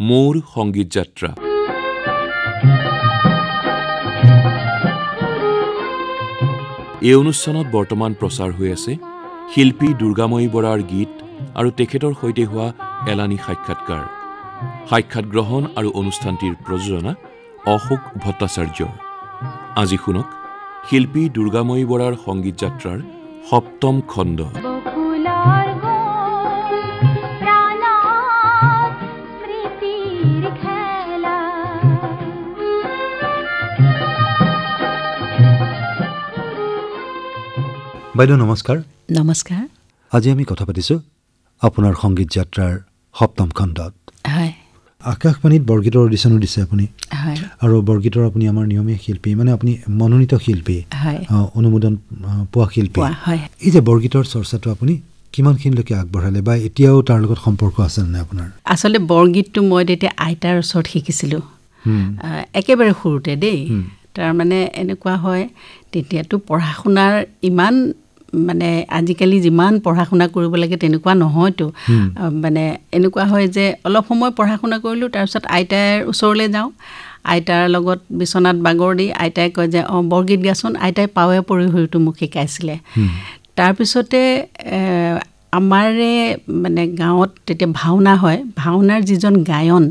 মোৰ সংগীত যাত্ৰা এই অনুষ্ঠানত বৰ্তমান প্ৰচাৰ হৈ আছে শিল্পী দুৰ্গাময়ী বৰাৰ গীত আৰু তেখেতৰ সৈতে হোৱা এলানি সাক্ষাৎকাৰ। সাক্ষাৎ গ্ৰহণ আৰু অনুষ্ঠানটিৰ প্ৰযোজনা অশোক ভট্টাচাৰ্যৰ। আজি শুনক শিল্পী দুৰ্গাময়ী বৰাৰ সংগীত যাত্ৰাৰ সপ্তম খণ্ড। বাইদেউ নমস্কাৰ। নমস্কাৰ। আজি আমি কথা পাতিছোঁ আপোনাৰ সংগীত যাত্ৰাৰ সপ্তম খণ্ডত। হয়। আকাশবাণীত বৰগীতৰ অডিশ্যনো দিছে আপুনি। আৰু বৰগীতৰ আপুনি আমাৰ নিয়মীয়া শিল্পী মানে আপুনি মনোনীত শিল্পী অনুমোদন পোৱা শিল্পী। এই যে বৰগীতৰ চৰ্চাটো আপুনি কিমানখিনিলৈকে আগবঢ়ালে বা এতিয়াও তাৰ লগত সম্পৰ্ক আছেনে আপোনাৰ? আচলতে বৰগীতটো মই তেতিয়া আইতাৰ ওচৰত শিকিছিলোঁ একেবাৰে সৰুতে দেই। তাৰমানে এনেকুৱা হয় তেতিয়াতো পঢ়া শুনাৰ ইমান মানে আজিকালি যিমান পঢ়া শুনা কৰিব লাগে তেনেকুৱা নহয়তো। মানে এনেকুৱা হয় যে অলপ সময় পঢ়া শুনা কৰিলোঁ তাৰপিছত আইতাৰ ওচৰলৈ যাওঁ। আইতাৰ লগত বিচনাত বাগৰ দি আইতাই কয় যে অঁ বৰগীত গাচোন। আইতাই পাৱে পৰি হৰিটো মোক শিকাইছিলে। তাৰপিছতে আমাৰে মানে গাঁৱত তেতিয়া ভাওনা হয়। ভাওনাৰ যিজন গায়ন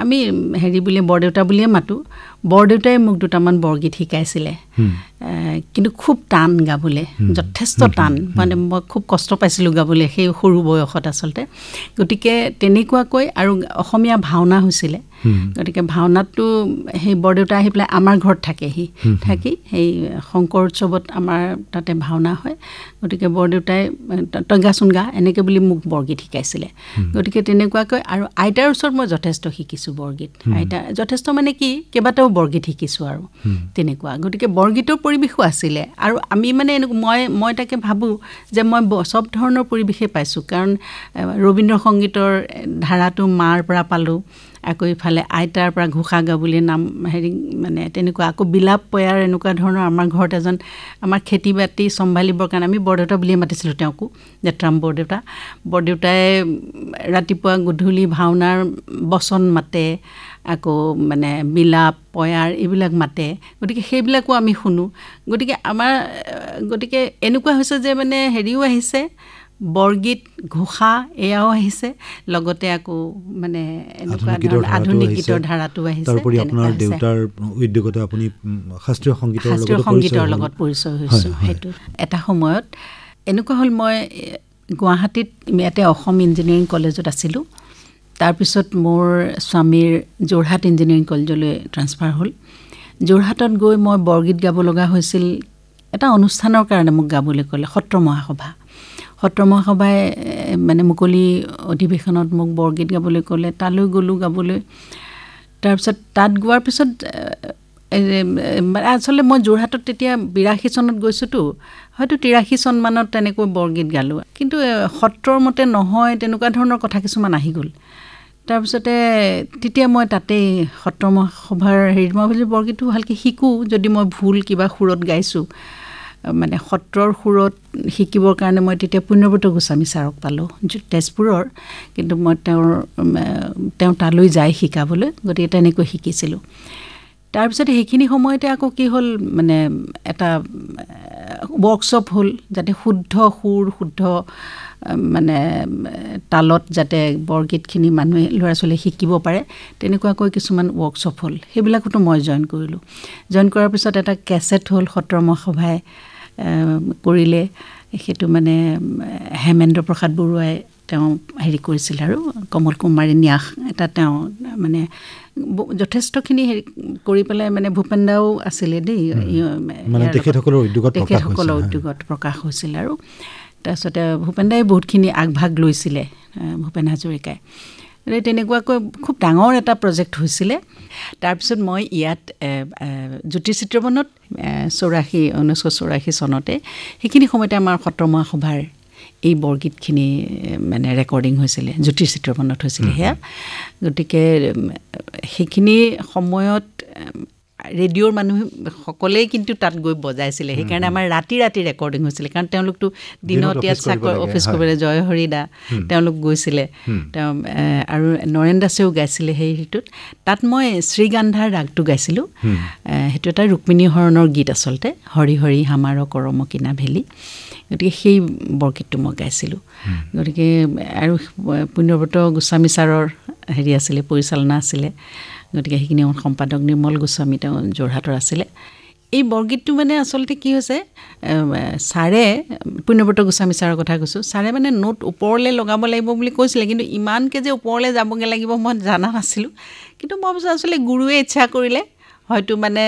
আমি হেৰি বুলি বৰদেউতা বুলিয়ে মাতোঁ। বৰদেউতাই মোক দুটামান বৰগীত শিকাইছিলে। কিন্তু খুব টান গাবলৈ যথেষ্ট টান। মানে মই খুব কষ্ট পাইছিলোঁ গাবলৈ সেই সৰু বয়সত আচলতে। গতিকে তেনেকুৱাকৈ আৰু অসমীয়া ভাওনা হৈছিলে। গতিকে ভাওনাততো সেই বৰদেউতা আহি পেলাই আমাৰ ঘৰত থাকেহি। থাকি সেই শংকৰ উৎসৱত আমাৰ তাতে ভাওনা হয়। গতিকে বৰদেউতাই "ত- তই গাচোন গা এনেকৈ বুলি মোক বৰগীত শিকাইছিলে। গতিকে তেনেকুৱাকৈ আৰু আইতাৰ ওচৰত মই যথেষ্ট শিকিছোঁ বৰগীত। আইতা যথেষ্ট মানে কি কেইবাটাও বৰগীত শিকিছোঁ আৰু। তেনেকুৱা। গতিকে বৰগীতৰ পৰিৱেশো আছিলে আৰু আমি মানে এনেকুৱা মই মই তাকে ভাবোঁ যে মই চব ধৰণৰ পৰিৱেশেই পাইছোঁ। কাৰণ ৰবীন্দ্ৰ সংগীতৰ ধাৰাটো মাৰ পৰা পালোঁ। আকৌ ইফালে আইতাৰ পৰা ঘোষা গাবলৈ নাম হেৰি মানে তেনেকুৱা আকৌ বিলাপ পয়াৰ এনেকুৱা ধৰণৰ আমাৰ ঘৰত এজন আমাৰ খেতি বাতি চম্ভালিবৰ কাৰণে আমি বৰদেউতা বুলিয়ে মাতিছিলোঁ তেওঁকো জেঠৰাম বৰদেউতা। বৰদেউতাই ৰাতিপুৱা গধূলি ভাওনাৰ বচন মাতে আকৌ মানে বিলাপ পয়াৰ এইবিলাক মাতে গতিকে সেইবিলাকো আমি শুনো। গতিকে আমাৰ গতিকে এনেকুৱা হৈছে যে মানে হেৰিও আহিছে বৰগীত ঘোষা এয়াও আহিছে লগতে আকৌ মানে এনেকুৱা আধুনিক গীতৰ ধৰণৰ ধাৰাটো আধুনিক আহিছে। গীতৰ ধাৰাটো আহিছে তাৰোপৰি আপোনাৰ। দেউতাৰ উদ্যোগতে আপুনি শাস্ত্ৰীয় সংগীতৰ শাস্ত্ৰীয় লগতো সংগীতৰ। লগত পৰিচয় হৈছোঁ। সেইটো এটা সময়ত এনেকুৱা হ'ল মই গুৱাহাটীত ইয়াতে অসম ইঞ্জিনিয়াৰিং কলেজত আছিলোঁ তাৰপিছত মোৰ স্বামীৰ যোৰহাট ইঞ্জিনিয়াৰিং কলেজলৈ ট্ৰান্সফাৰ হ'ল যোৰহাটত গৈ মই বৰগীত গাব লগা হৈছিল এটা অনুষ্ঠানৰ কাৰণে মোক গাবলৈ ক'লে সত্ৰ মহাসভা সত্ৰ মহাসভাই মানে মুকলি অধিৱেশনত মোক বৰগীত গাবলৈ ক'লে তালৈ গ'লোঁ গাবলৈ। তাৰপিছত তাত গোৱাৰ পিছত আচলতে মই যোৰহাটত তেতিয়া বিৰাশী চনত গৈছোঁতো হয়তো তিৰাশী চনমানত তেনেকৈ বৰগীত গালোঁ। কিন্তু সত্ৰৰ মতে নহয় তেনেকুৱা ধৰণৰ কথা কিছুমান আহি গ'ল। তাৰপিছতে তেতিয়া মই তাতেই সত্ৰ মহাসভাৰ হেৰিত মই ভাবিলোঁ বৰগীতটো ভালকৈ শিকোঁ যদি মই ভুল কিবা সুৰত গাইছোঁ। মানে সত্ৰৰ সুৰত শিকিবৰ কাৰণে মই তেতিয়া পুণ্যব্ৰত গোস্বামী ছাৰক পালোঁ তেজপুৰৰ। কিন্তু মই তেওঁৰ তেওঁ তালৈ যায় শিকাবলৈ গতিকে তেনেকৈ শিকিছিলোঁ। তাৰপিছতে সেইখিনি সময়তে আকৌ কি হ'ল মানে এটা ৱৰ্কশ্বপ হ'ল যাতে শুদ্ধ সুৰ শুদ্ধ মানে তালত যাতে বৰগীতখিনি মানুহে ল'ৰা ছোৱালীয়ে শিকিব পাৰে তেনেকুৱাকৈ কিছুমান ৱৰ্কশ্বপ হ'ল। সেইবিলাকতো মই জইন কৰিলোঁ। জইন কৰাৰ পিছত এটা কেছেট হ'ল সত্ৰ মহাসভাই। কৰিলে সেইটো মানে হেমেন্দ্ৰ প্ৰসাদ বৰুৱাই তেওঁ হেৰি কৰিছিল আৰু কমল কুমাৰী ন্যাস এটা তেওঁ মানে যথেষ্টখিনি হেৰি কৰি পেলাই মানে ভূপেন দাও আছিলে দেই। তেখেতসকলৰ উদ্যোগত প্ৰকাশ হৈছিল, আৰু। তাৰপিছতে ভূপেন দাই বহুতখিনি আগভাগ লৈছিলে ভূপেন হাজৰিকাই। তেনেকুৱাকৈ খুব ডাঙৰ এটা প্ৰজেক্ট হৈছিলে। তাৰপিছত মই ইয়াত জ্যোতিষ চিত্ৰবনত চৌৰাশী ঊনৈছশ চৌৰাশী চনতে সেইখিনি সময়তে আমাৰ সত্ৰ মহাসভাৰ এই বৰগীতখিনি মানে ৰেকৰ্ডিং হৈছিলে জ্যোতিষ চিত্ৰবনত হৈছিলে সেয়া। গতিকে সেইখিনি সময়ত ৰেডিঅ'ৰ মানুহ সকলেই কিন্তু তাত গৈ বজাইছিলে। সেইকাৰণে আমাৰ ৰাতি ৰাতি ৰেকৰ্ডিং হৈছিলে। কাৰণ তেওঁলোকতো দিনত ইয়াত চাকৰি অফিচ। কৰিবলৈ জয় হৰি দা তেওঁলোক গৈছিলে। তেওঁ আৰু নৰেন দাসেও গাইছিলে সেই হেৰিটোত। তাত মই শ্ৰীগান্ধাৰ ৰাগটো গাইছিলোঁ। সেইটো এটা ৰুক্মিণী হৰণৰ গীত আচলতে হৰি হৰি হামাৰ কৰম কিনা ভেলি। গতিকে সেই বৰগীতটো মই গাইছিলোঁ। গতিকে আৰু পুণ্যব্ৰত গোস্বামী ছাৰৰ হেৰি আছিলে পৰিচালনা আছিলে। গতিকে সেইখিনি আমাৰ সম্পাদক নিৰ্মল গোস্বামী তেওঁ যোৰহাটৰ আছিলে। এই বৰগীতটো মানে আচলতে কি হৈছে ছাৰে পুণ্যব্ৰত গোস্বামী ছাৰৰ কথা কৈছোঁ ছাৰে মানে নোট ওপৰলৈ লগাব লাগিব বুলি কৈছিলে কিন্তু ইমানকৈ যে ওপৰলৈ যাবগৈ লাগিব মই জানা নাছিলোঁ। কিন্তু মই ভাবিছোঁ আচলতে গুৰুৱে ইচ্ছা কৰিলে হয়তো মানে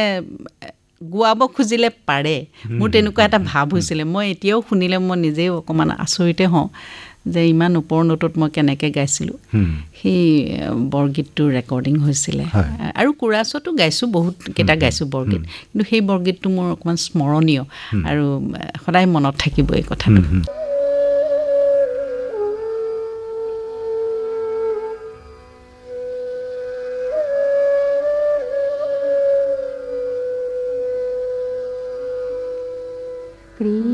গোৱাব খুজিলে পাৰে। মোৰ তেনেকুৱা এটা ভাৱ হৈছিলে। মই এতিয়াও শুনিলে মই নিজেও অকণমান আচৰিতে হওঁ। যে ইমান ওপৰ নোটত মই কেনেকৈ গাইছিলোঁ। সেই এ, বৰগীতটোৰ ৰেকৰ্ডিং হৈছিলে। আৰু কোৰাছতো গাইছোঁ বহুত কেইটা গাইছোঁ বৰগীত। কিন্তু সেই বৰগীতটো মোৰ অকণমান স্মৰণীয় আৰু সদায় মনত থাকিব এই কথাটো। কৃষ্ণ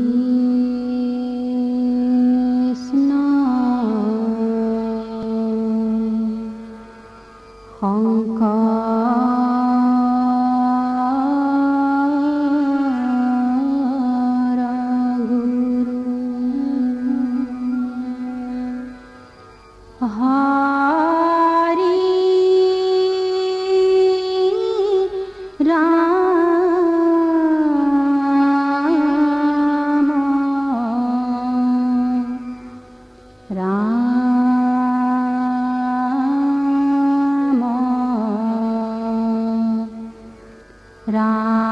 राम।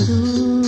Ooh.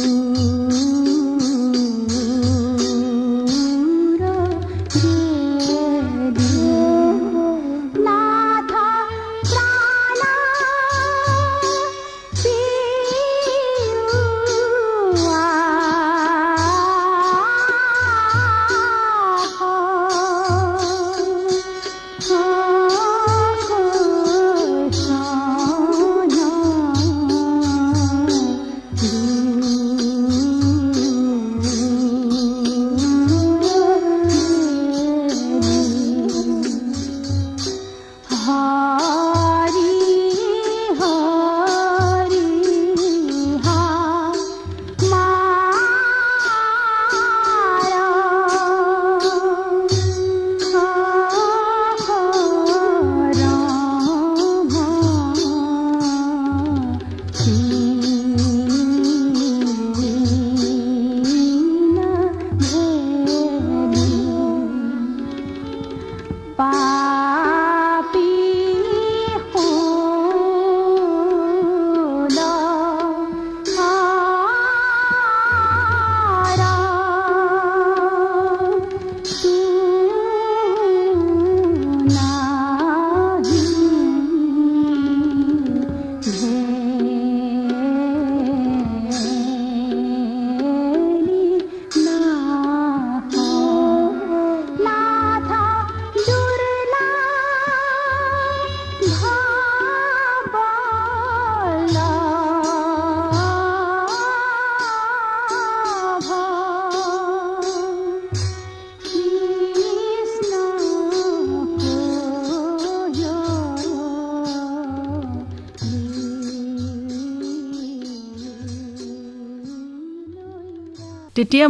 তেতিয়া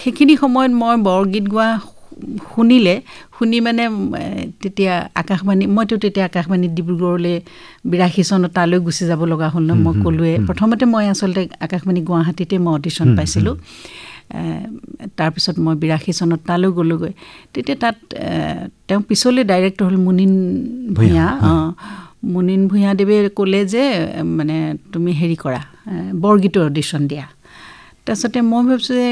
সেইখিনি সময়ত মই বৰগীত গোৱা শুনিলে শুনি মানে তেতিয়া আকাশবাণী মইতো তেতিয়া আকাশবাণী ডিব্ৰুগড়লৈ বিৰাশী চনত তালৈ গুচি যাব লগা হ'ল ন মই ক'লোৱে। প্ৰথমতে মই আচলতে আকাশবাণী গুৱাহাটীতে মই অডিশ্যন পাইছিলোঁ। তাৰপিছত মই বিৰাশী চনত তালৈ গ'লোগৈ। তেতিয়া তাত তেওঁ পিছলৈ ডাইৰেক্টৰ হ'ল মুনিন ভূঞা। অঁ মুনিন ভূঞাদেৱে ক'লে যে মানে তুমি হেৰি কৰা বৰগীতৰ অডিশ্যন দিয়া। তাৰপিছতে মই ভাবিছোঁ যে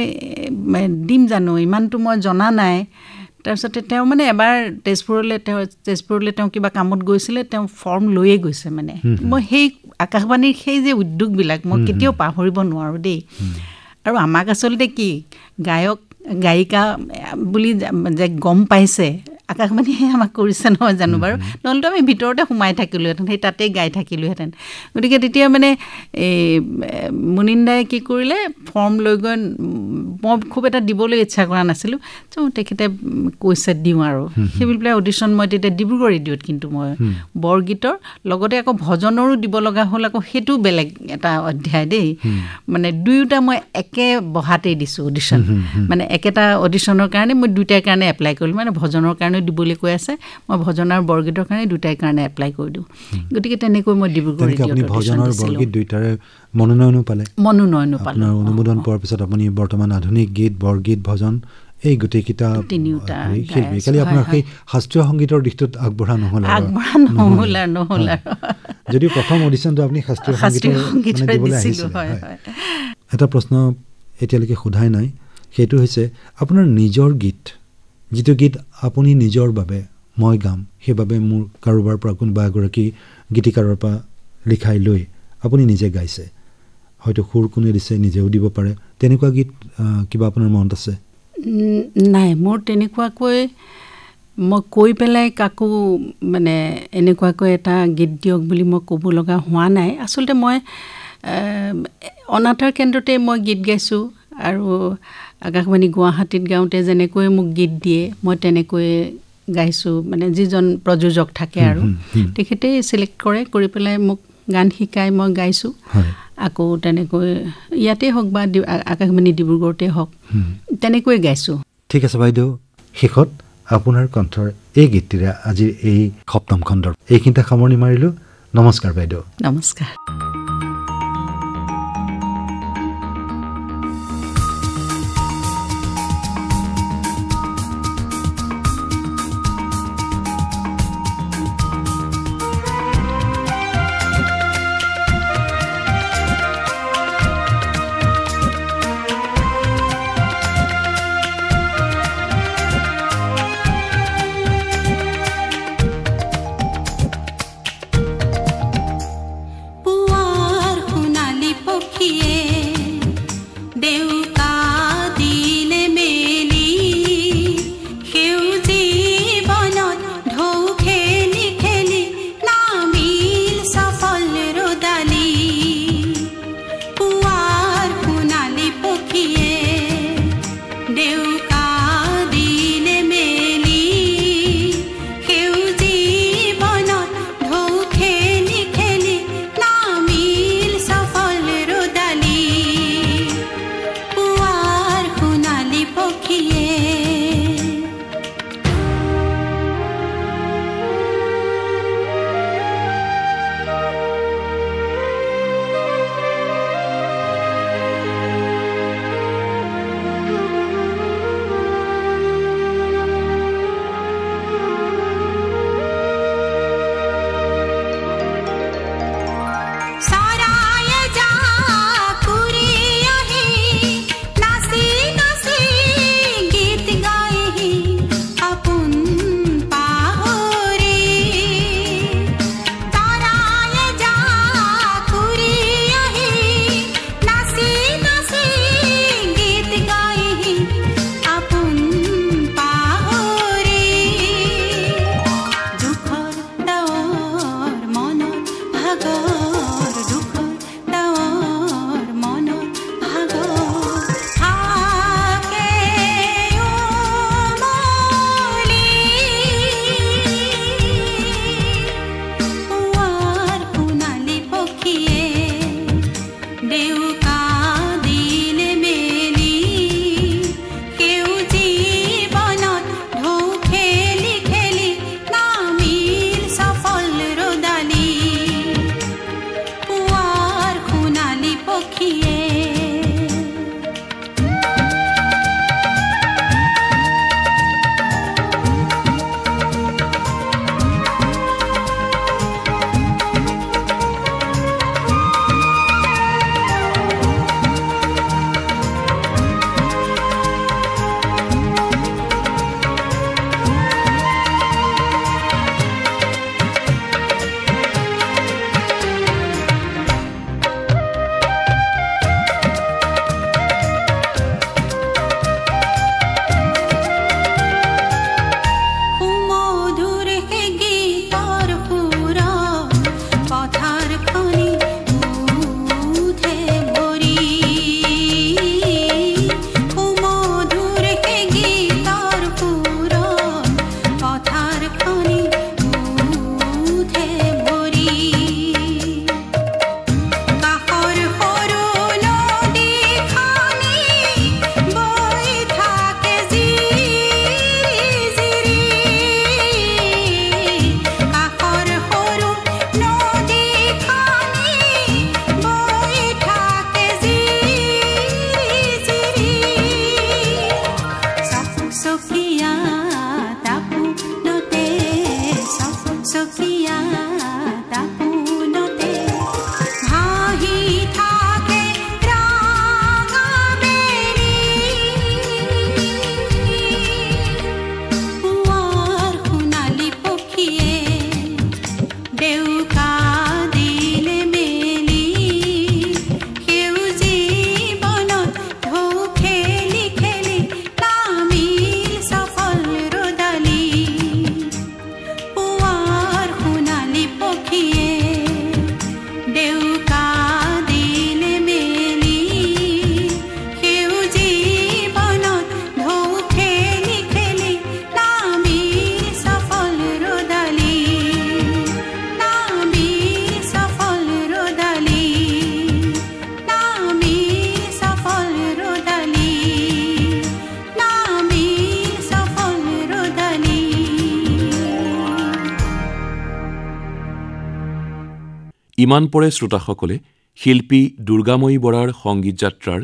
দিম জানো? ইমানটো মই জনা নাই। তাৰপিছতে তেওঁ মানে এবাৰ তেজপুৰলৈ তেওঁ তেজপুৰলৈ তেওঁ কিবা কামত গৈছিলে তেওঁ ফৰ্ম লৈয়ে গৈছে মানে। মই সেই আকাশবাণীৰ সেই যে উদ্যোগবিলাক মই কেতিয়াও পাহৰিব নোৱাৰোঁ দেই। আৰু আমাক আচলতে কি গায়ক গায়িকা বুলি যে গম পাইছে আকাশবাণীহে আমাক কৰিছে নহয় জানো বাৰু? নহ'লেতো আমি ভিতৰতে সোমাই থাকিলোহেঁতেন সেই তাতেই গাই থাকিলোহেঁতেন। গতিকে তেতিয়া মানে এই এ, মুনিন দাই কি কৰিলে ফৰ্ম লৈ গৈ মই খুব এটা দিবলৈ ইচ্ছা কৰা নাছিলোঁ। ত' তেখেতে কৈছে দিওঁ আৰু। সেই বুলি পেলাই অডিশ্যন মই তেতিয়া ডিব্ৰুগড় ৰেডিঅ'ত কিন্তু মই। বৰগীতৰ লগতে আকৌ ভজনৰো দিব লগা হ'ল আকৌ সেইটোও বেলেগ এটা অধ্যায় দেই। মানে দুয়োটা মই একে বহাতেই দিছোঁ অডিশ্যন মানে একেটা অডিশ্যনৰ কাৰণে মই দুইটাৰ কাৰণে এপ্লাই কৰিলোঁ। মানে ভজনৰ কাৰণে দিবলৈ কৈ আছে মই ভজন আৰু বৰগীতৰ কাৰণে দুটাই কাৰণে এপ্লাই কৰি দিওঁ। গতিকে তেনেকৈ মই ডিব্ৰুগড় তেনেকৈ আপুনি ৰেডিঅ'ত ভজন অডিশ্যন আৰু দিছিলোঁ। বৰগীত দুয়োটাৰে মনোনয়নো পালে? মনোনয়নো পালোঁ। অনুমোদন পোৱাৰ পিছত আপুনি বৰ্তমান আধুনিক গীত বৰগীত ভজন এই গোটেইকেইটা তিনিওটা শিল্পী। খালি আপোনাৰ। সেই শাস্ত্ৰীয় সংগীতৰ দিশটোত আগবঢ়া নহ'ল। আগবঢ়া নহ'ল আৰু নহ'ল আৰু। যদিও প্ৰথম অডিশ্যনটো আপুনি শাস্ত্ৰীয় শাস্ত্ৰীয়। হয়। এটা প্ৰশ্ন এতিয়ালৈকে সোধাই নাই। সেইটো হৈছে আপোনাৰ নিজৰ গীত যিটো গীত আপুনি নিজৰ বাবে মই গাম সেইবাবে মোৰ কাৰোবাৰ পৰা কোনোবা এগৰাকী গীতিকাৰৰ পৰা লিখাই লৈ আপুনি নিজে গাইছে। হয়তো সুৰ কোনে দিছে নিজেও দিব পাৰে। তেনেকুৱা গীত কিবা আপোনাৰ মনত আছে? নাই মোৰ তেনেকুৱাকৈ মই কৈ পেলাই কাকো মানে এনেকুৱাকৈ এটা গীত দিয়ক বুলি মই ক'ব লগা হোৱা নাই। আচলতে মই অনাথাৰ কেন্দ্ৰতে মই গীত গাইছোঁ আৰু আকাশবাণী গুৱাহাটীত গাওঁতে যেনেকৈ মোক গীত দিয়ে মই তেনেকৈ গাইছোঁ মানে যিজন প্ৰযোজক থাকে আৰু। তেখেতেই চিলেক্ট কৰে কৰি পেলাই মোক গান শিকাই মই গাইছোঁ। আকৌ তেনেকৈ ইয়াতে হওক বা আকাশবাণী ডিব্ৰুগড়তে হওক তেনেকৈ গাইছোঁ। ঠিক আছে বাইদেউ শেষত আপোনাৰ কণ্ঠৰ এই গীতটিৰে আজিৰ এই সপ্তম খণ্ডৰ এইখিনিতে সামৰণি মাৰিলোঁ। নমস্কাৰ বাইদেউ। নমস্কাৰ। đều Sofía. ইমান পৰে শ্ৰোতাসকলে শিল্পী দুৰ্গাময়ী বৰাৰ সংগীত যাত্ৰাৰ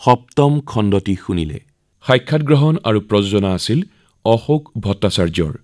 সপ্তম খণ্ডটি শুনিলে। সাক্ষাৎ গ্ৰহণ আৰু প্ৰযোজনা আছিল অশোক ভট্টাচাৰ্যৰ।